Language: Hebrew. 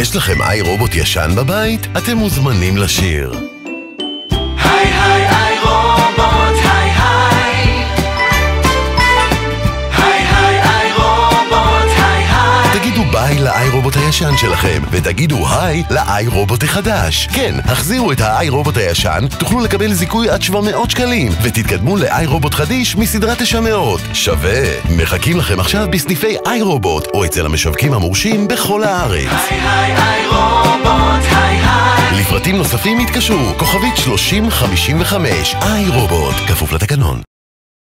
יש לכם איי רובוט ישן בבית? אתם מוזמנים לשיר. היי לאיי רובוט הישן שלכם, ותגידו היי לאיי רובוט החדש. כן, החזירו את האיי רובוט הישן, תוכלו לקבל זיכוי עד 700 שקלים, ותתקדמו לאיי רובוט חדיש מסדרת 900. שווה. מחכים לכם עכשיו בסניפי איי רובוט, או אצל המשווקים המורשים בכל הארץ. היי היי היי רובוט היי היי לפרטים נוספים התקשרו, כוכבית 3055, איי רובוט, כפוף לתקנון.